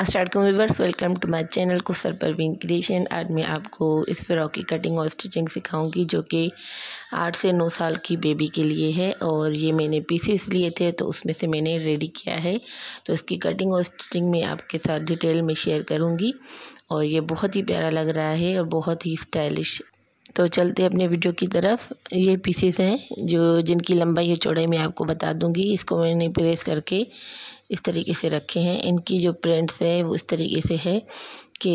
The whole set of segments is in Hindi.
अस्टार्ट viewers welcome to my channel Kausar Parveen creation आज मैं आपको इस फ्रॉक की कटिंग और स्टिचिंग सिखाऊँगी, जो कि आठ से नौ साल की बेबी के लिए है और ये मैंने पीसेस लिए थे तो उसमें से मैंने रेडी किया है। तो इसकी कटिंग और स्टिचिंग मैं आपके साथ डिटेल में शेयर करूँगी और ये बहुत ही प्यारा लग रहा है और बहुत ही स्टाइलिश तो चलते अपने वीडियो की तरफ़। ये पीसेस हैं, जो जिनकी लंबाई या चौड़ाई मैं आपको बता दूँगी, इसको मैंने प्रेस करके इस तरीके से रखे हैं। इनकी जो प्रिंट्स है, वो इस तरीके से है कि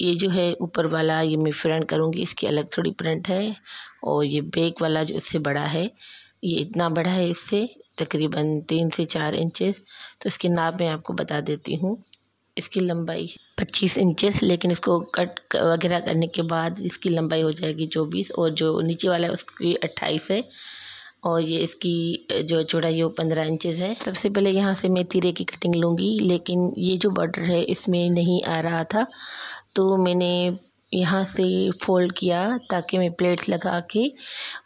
ये जो है ऊपर वाला ये मैं फ्रंट करूँगी, इसकी अलग थोड़ी प्रिंट है और ये बैक वाला जो इससे बड़ा है, ये इतना बड़ा है इससे, तकरीबन तीन से चार इंचेस तो इसके नाप मैं आपको बता देती हूँ। इसकी लंबाई पच्चीस इंचेस लेकिन इसको कट वगैरह करने के बाद इसकी लंबाई हो जाएगी चौबीस और जो नीचे वाला है उसकी अट्ठाईस है। और ये इसकी जो चौड़ाई वो पंद्रह इंचज़ है। सबसे पहले यहाँ से मैं तीरे की कटिंग लूँगी, लेकिन ये जो बॉर्डर है इसमें नहीं आ रहा था। तो मैंने यहाँ से फोल्ड किया ताकि मैं प्लेट्स लगा के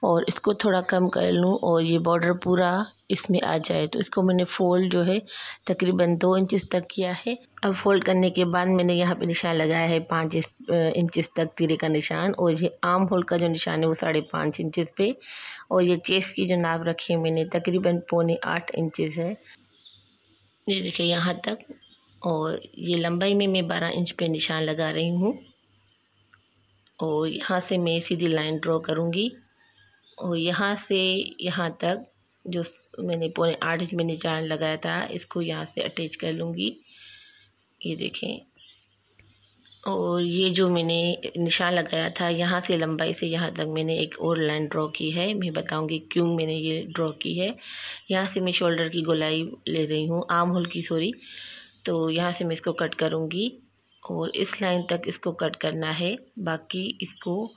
और इसको थोड़ा कम कर लूँ और ये बॉर्डर पूरा इसमें आ जाए। तो इसको मैंने फोल्ड जो है तकरीबन दो इंचज़ तक किया है। अब फोल्ड करने के बाद मैंने यहाँ पे निशान लगाया है पाँच इंचज़ तक तीरे का निशान और ये आम होल का जो निशान है वो साढ़े पाँच इंचज़ पे और ये चेस्ट की जो नाप रखी है मैंने तकरीबन पौने आठ इंचज़ है। ये देखिए यहाँ तक और ये लंबाई में मैं बारह इंच पे निशान लगा रही हूँ। और यहाँ से मैं सीधी लाइन ड्रॉ करूँगी। और यहाँ से, यहाँ तक जो मैंने पौने आठ इंच में निशान लगाया था, इसको यहाँ से अटैच कर लूँगी। ये देखें। और ये जो मैंने निशान लगाया था, यहाँ से लंबाई से यहाँ तक मैंने एक और लाइन ड्रॉ की है। मैं बताऊँगी क्यों मैंने ये ड्रॉ की है। यहाँ से मैं शोल्डर की गोलाई ले रही हूँ आम होल की, सॉरी। तो यहाँ से मैं इसको कट करूँगी। और इस लाइन तक इसको कट करना है। बाकी इसको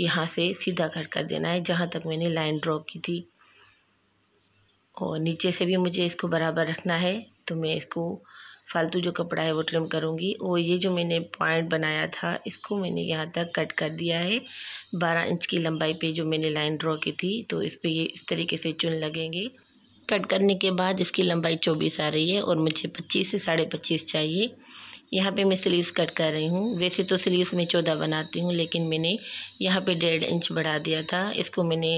यहाँ से सीधा कट कर देना है, जहाँ तक मैंने लाइन ड्रॉ की थी। और नीचे से भी मुझे इसको बराबर रखना है तो मैं इसको फालतू जो कपड़ा है वो ट्रिम करूँगी। और ये जो मैंने पॉइंट बनाया था, इसको मैंने यहाँ तक कट कर दिया है। बारह इंच की लंबाई पे जो मैंने लाइन ड्रॉ की थी तो इस पर ये इस तरीके से चुन लगेंगे। कट करने के बाद इसकी लंबाई चौबीस आ रही है और मुझे पच्चीस से साढ़े पच्चीस चाहिए। यहाँ पे मैं स्लीव्स कट कर रही हूँ। वैसे तो स्लीव्स में चौदह बनाती हूँ, लेकिन मैंने यहाँ पे डेढ़ इंच बढ़ा दिया था। इसको मैंने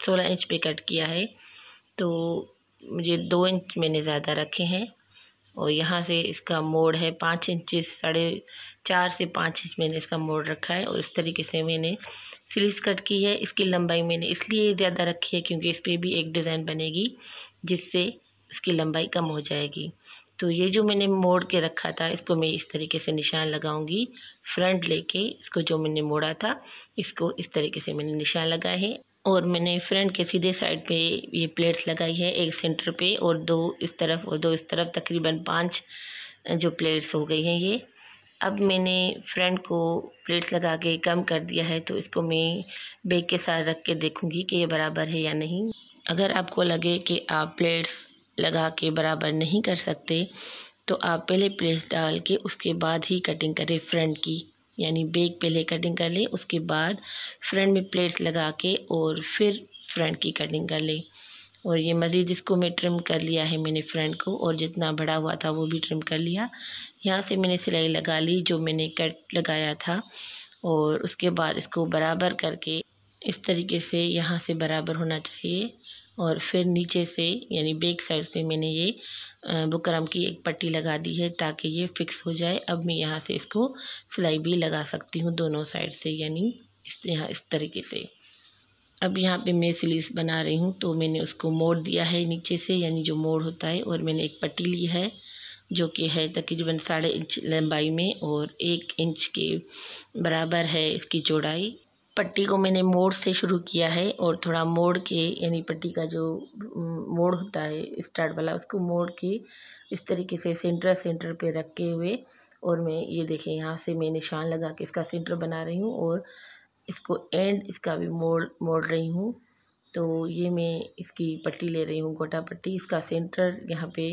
सोलह इंच पे कट किया है। तो मुझे दो इंच मैंने ज़्यादा रखे हैं और यहाँ से इसका मोड़ है पाँच इंच साढ़े चार से पाँच इंच मैंने इसका मोड़ रखा है और इस तरीके से मैंने स्लीव्स कट की है। इसकी लंबाई मैंने इसलिए ज़्यादा रखी है क्योंकि इस पर भी एक डिज़ाइन बनेगी जिससे उसकी लंबाई कम हो जाएगी। तो ये जो मैंने मोड़ के रखा था, इसको मैं इस तरीके से निशान लगाऊँगी। फ्रंट लेके इसको जो मैंने मोड़ा था, इसको इस तरीके से मैंने निशान लगाए हैं। और मैंने फ्रंट के सीधे साइड पे ये प्लेट्स लगाई है, एक सेंटर पे और दो इस तरफ़ और दो इस तरफ़, तकरीबन पाँच जो प्लेट्स हो गई हैं ये। अब मैंने फ्रंट को प्लेट्स लगा के कम कर दिया है तो इसको मैं बैग के साथ रख के देखूँगी कि ये बराबर है या नहीं। अगर आपको लगे कि आप प्लेट्स लगा के बराबर नहीं कर सकते तो आप पहले प्लेट्स डाल के उसके बाद ही कटिंग करें फ्रंट की, यानी बैक पहले कटिंग कर लें, उसके बाद फ्रंट में प्लेट्स लगा के और फिर फ्रंट की कटिंग कर लें। और ये मज़ीद इसको मैं ट्रिम कर लिया है मैंने फ्रंट को, और जितना बड़ा हुआ था वो भी ट्रिम कर लिया। यहाँ से मैंने सिलाई लगा ली जो मैंने कट लगाया था, और उसके बाद इसको बराबर करके इस तरीके से यहाँ से बराबर होना चाहिए। और फिर नीचे से, यानी बैक साइड से मैंने ये बुकरम की एक पट्टी लगा दी है ताकि ये फिक्स हो जाए। अब मैं यहाँ से इसको सिलाई भी लगा सकती हूँ दोनों साइड से, यानी इस, यहाँ इस तरीके से। अब यहाँ पे मैं स्लीव्स बना रही हूँ तो मैंने उसको मोड़ दिया है नीचे से, यानी जो मोड़ होता है और मैंने एक पट्टी ली है जो कि है तकरीबन साढ़े इंच लंबाई में और एक इंच के बराबर है इसकी चौड़ाई। पट्टी को मैंने मोड़ से शुरू किया है और थोड़ा मोड़ के, यानी पट्टी का जो मोड़ होता है स्टार्ट वाला, उसको मोड़ के इस तरीके से सेंटर सेंटर पे रखे हुए और मैं ये देखें, यहाँ से मैं निशान लगा के इसका सेंटर बना रही हूँ और इसको एंड इसका भी मोड़ मोड़ रही हूँ। तो ये मैं इसकी पट्टी ले रही हूँ, गोटा पट्टी, इसका सेंटर यहाँ पे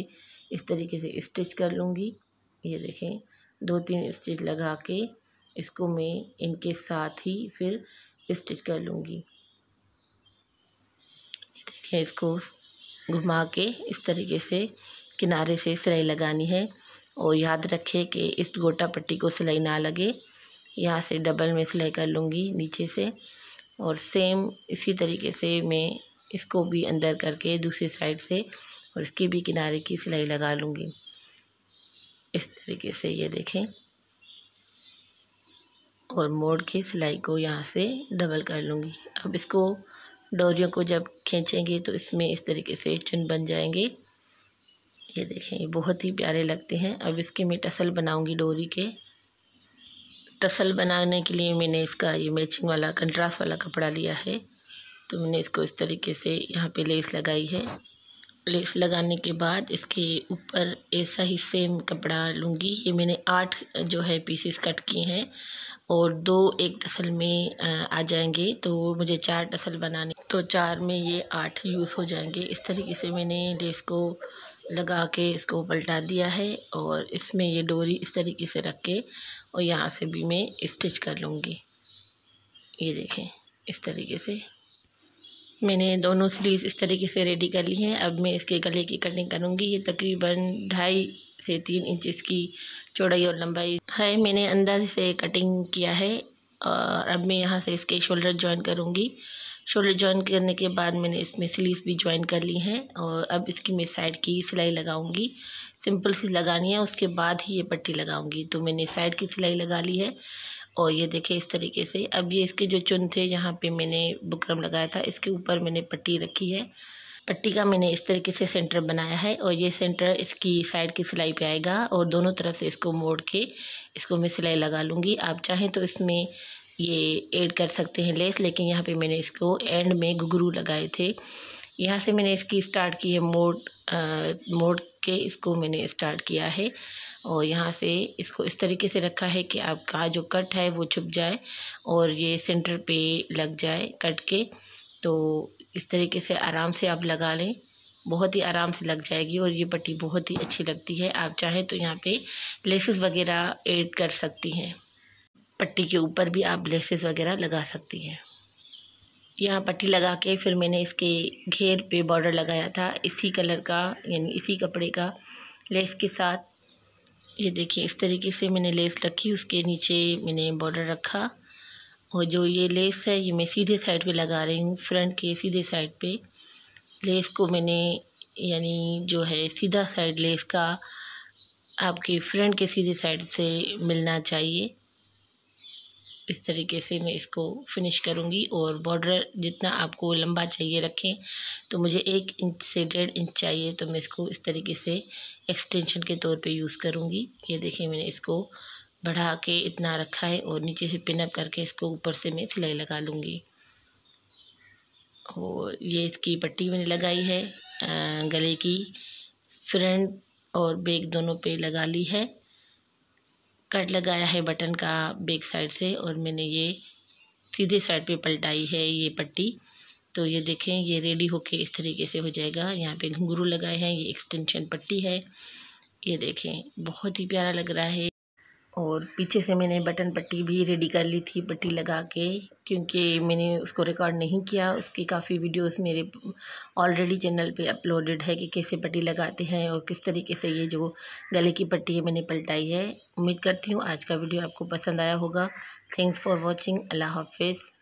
इस तरीके से स्टिच कर लूँगी। ये देखें दो तीन स्टिच लगा के इसको मैं इनके साथ ही फिर स्टिच कर लूँगी। देखिए इसको घुमा के इस तरीके से किनारे से सिलाई लगानी है और याद रखें कि इस गोटा पट्टी को सिलाई ना लगे। यहाँ से डबल में सिलाई कर लूँगी नीचे से और सेम इसी तरीके से मैं इसको भी अंदर करके दूसरी साइड से और इसकी भी किनारे की सिलाई लगा लूँगी। इस तरीके से ये देखें। और मोड़ के सिलाई को यहाँ से डबल कर लूँगी। अब इसको डोरियों को जब खींचेंगे तो इसमें इस तरीके से चुन बन जाएँगे। ये देखें, ये बहुत ही प्यारे लगते हैं। अब इसके मैं टसल बनाऊँगी डोरी के। टसल बनाने के लिए मैंने इसका ये मैचिंग वाला कंट्रास्ट वाला कपड़ा लिया है। तो मैंने इसको इस तरीके से यहाँ पे लेस लगाई है। लेस लगाने के बाद इसके ऊपर ऐसा ही सेम कपड़ा लूँगी। ये मैंने आठ जो है पीसेस कट किए हैं। और दो एक टसल में आ जाएँगे तो मुझे चार टसल बनाने तो चार में ये आठ यूज़ हो जाएँगे। इस तरीके से मैंने लेस को लगा के इसको पलटा दिया है और इसमें ये डोरी इस तरीके से रख के और यहाँ से भी मैं स्टिच कर लूँगी। ये देखें, इस तरीके से। मैंने दोनों स्लीव इस तरीके से रेडी कर ली हैं। अब मैं इसके गले की कटिंग करूँगी। ये तकरीबन ढाई से तीन इंच इसकी चौड़ाई और लंबाई है। मैंने अंदर से कटिंग किया है और अब मैं यहाँ से इसके शोल्डर ज्वाइन करूँगी। शोल्डर ज्वाइन करने के बाद मैंने इसमें स्लीव भी ज्वाइन कर ली हैं और अब इसकी मैं साइड की सिलाई लगाऊँगी। सिंपल सी लगानी है, उसके बाद ही ये पट्टी लगाऊँगी। तो मैंने साइड की सिलाई लगा ली है। और ये देखें इस तरीके से। अब ये इसके जो चुन थे, यहाँ पे मैंने बुकरम लगाया था। इसके ऊपर मैंने पट्टी रखी है। पट्टी का मैंने इस तरीके से सेंटर बनाया है और ये सेंटर इसकी साइड की सिलाई पे आएगा और दोनों तरफ़ से इसको मोड़ के इसको मैं सिलाई लगा लूँगी। आप चाहें तो इसमें ये ऐड कर सकते हैं लेस, लेकिन यहाँ पे मैंने इसको एंड में घुघरू लगाए थे। यहाँ से मैंने इसकी स्टार्ट की है मोड़ मोड़ के इसको मैंने स्टार्ट किया है। और यहाँ से इसको इस तरीके से रखा है कि आपका जो कट है वो छुप जाए और ये सेंटर पे लग जाए कट के। तो इस तरीके से आराम से आप लगा लें। बहुत ही आराम से लग जाएगी और ये पट्टी बहुत ही अच्छी लगती है। आप चाहें तो यहाँ पे लेसेस वगैरह ऐड कर सकती हैं। पट्टी के ऊपर भी आप लेसेस वगैरह लगा सकती हैं। यहाँ पट्टी लगा के फिर मैंने इसके घेर पे बॉर्डर लगाया था, इसी कलर का, यानी इसी कपड़े का लेस के साथ। ये देखिए, इस तरीके से मैंने लेस रखी, उसके नीचे मैंने बॉर्डर रखा। और जो ये लेस है, ये मैं सीधे साइड पे लगा रही हूँ फ्रंट के सीधे साइड पे। लेस को मैंने, यानी जो है, सीधा साइड लेस का आपके फ्रंट के सीधे साइड से मिलना चाहिए। इस तरीके से मैं इसको फिनिश करूँगी और बॉर्डर जितना आपको लंबा चाहिए रखें तो मुझे एक इंच से डेढ़ इंच चाहिए तो मैं इसको इस तरीके से एक्सटेंशन के तौर पे यूज़ करूँगी। ये देखिए मैंने इसको बढ़ा के इतना रखा है और नीचे से पिनअप करके इसको ऊपर से मैं सिलाई लगा लूँगी। और ये इसकी पट्टी मैंने लगाई है गले की फ्रंट और बैक दोनों पे लगा ली है। कट लगाया है बटन का बैक साइड से और मैंने ये सीधे साइड पे पलटाई है ये पट्टी। तो ये देखें, ये रेडी होके इस तरीके से हो जाएगा। यहाँ पे घुंघरू लगाए हैं, ये एक्सटेंशन पट्टी है। ये देखें, बहुत ही प्यारा लग रहा है। और पीछे से मैंने बटन पट्टी भी रेडी कर ली थी पट्टी लगा के, क्योंकि मैंने उसको रिकॉर्ड नहीं किया। उसकी काफ़ी वीडियोस मेरे ऑलरेडी चैनल पे अपलोडेड है कि कैसे पट्टी लगाते हैं और किस तरीके से ये जो गले की पट्टी है मैंने पलटाई है। उम्मीद करती हूँ आज का वीडियो आपको पसंद आया होगा। थैंक्स फॉर वॉचिंग अल्लाह हाफिज़।